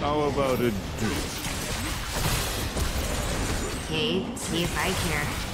How about a drink? Okay, see if I care.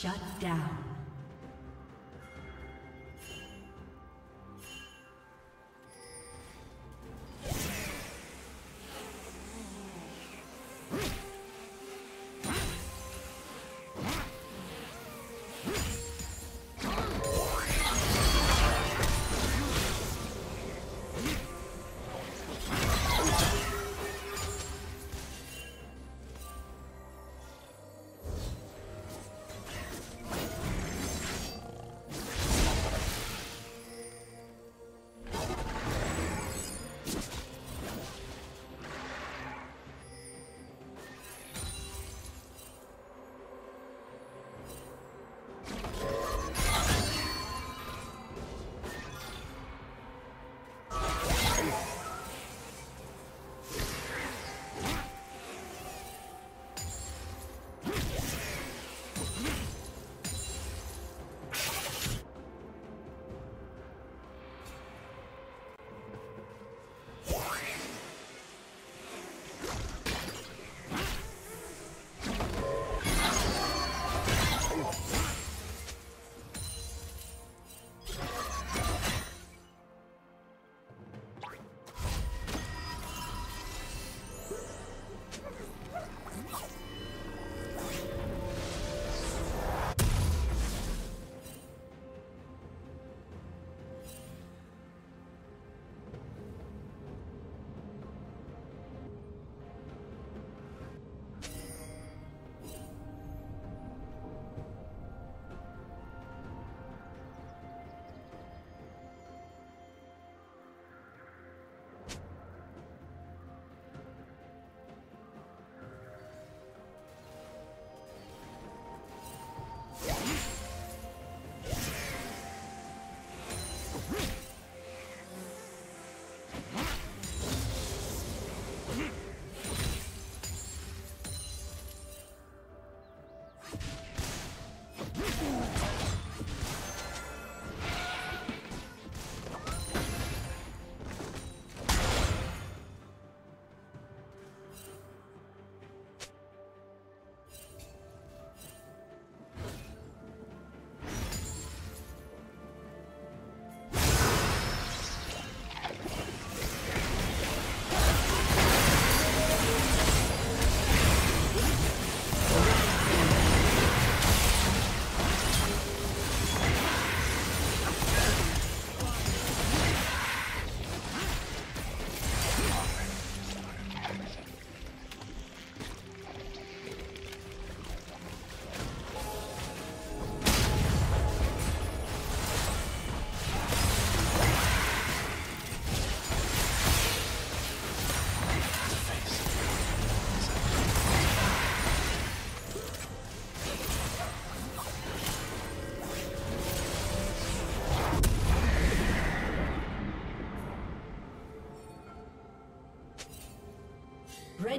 Shut down.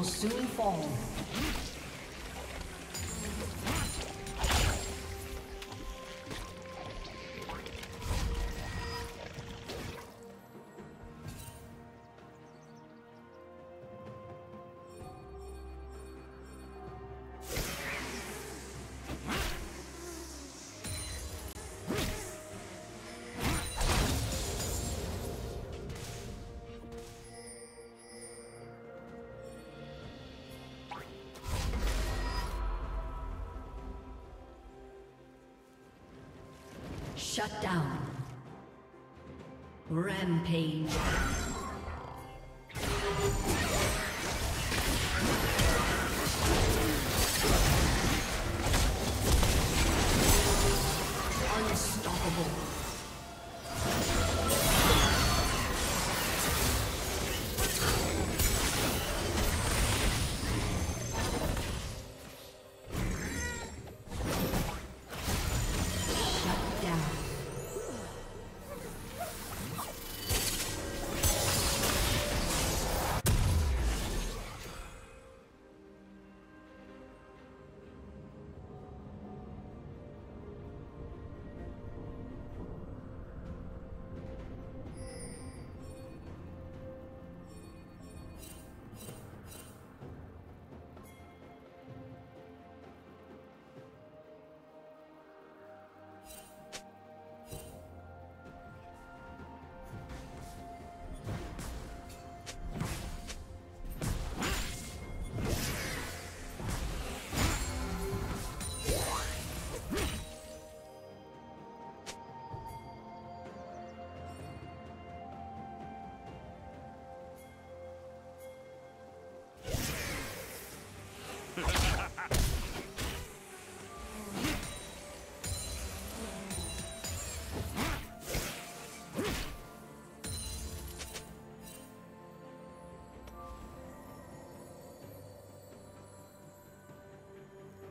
Will soon fall. Shut down. Rampage.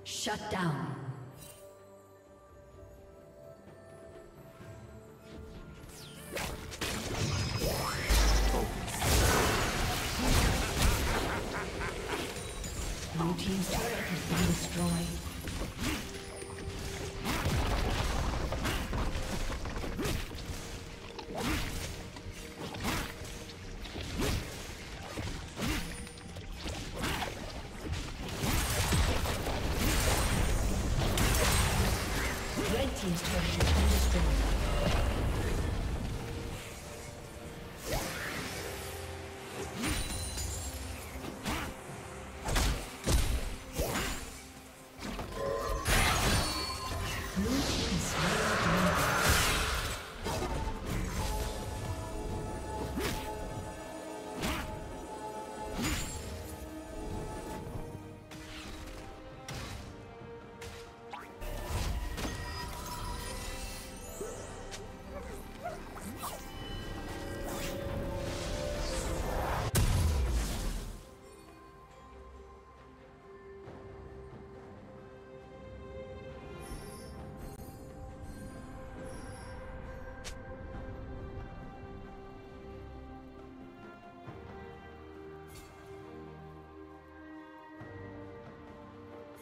Shut down.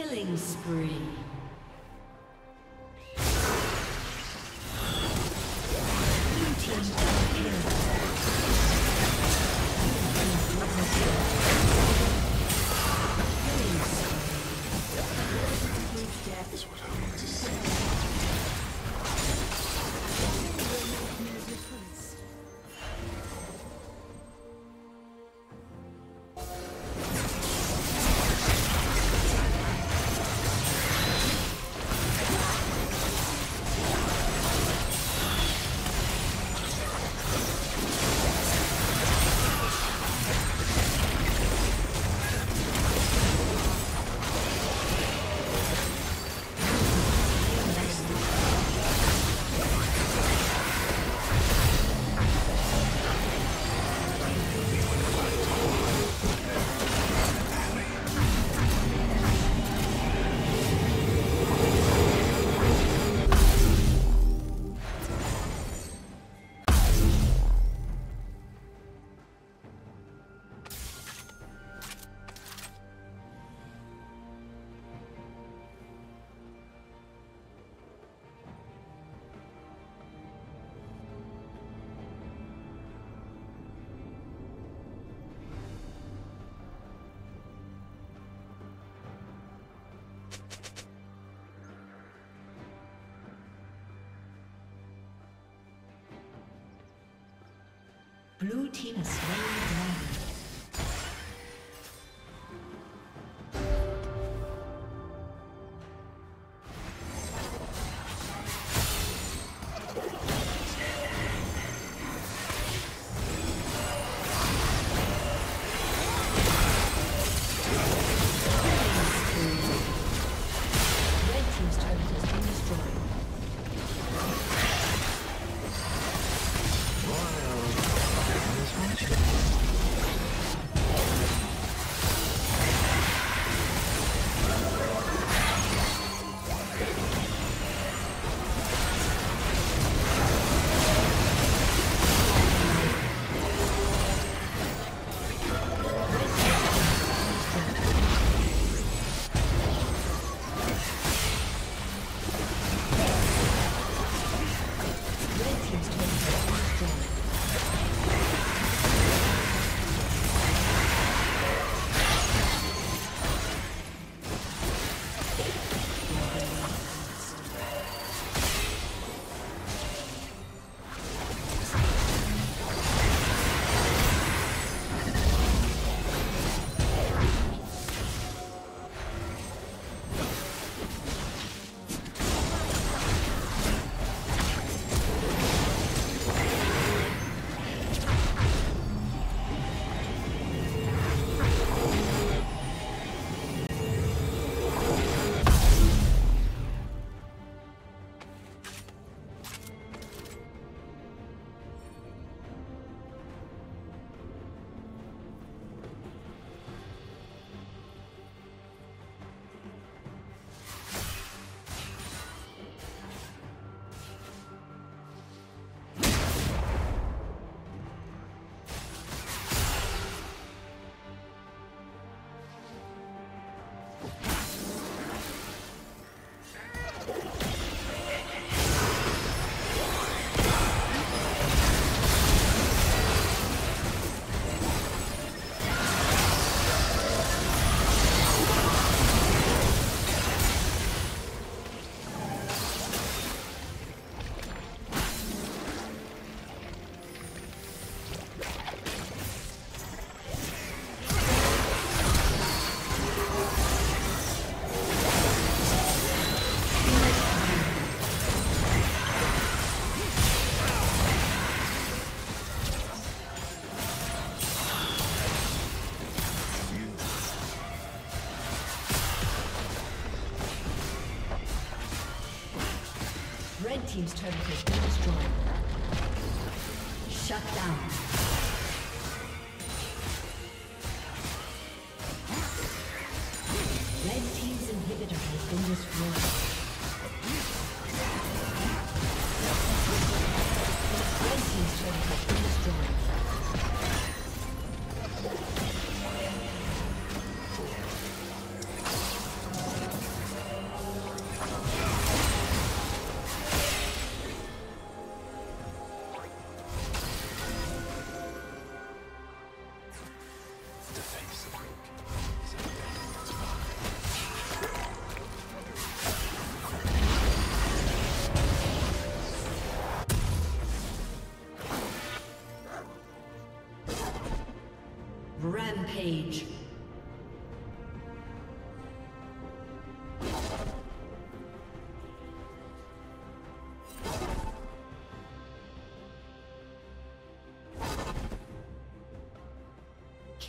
Killing spree. Blue team has slain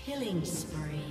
Killing spree.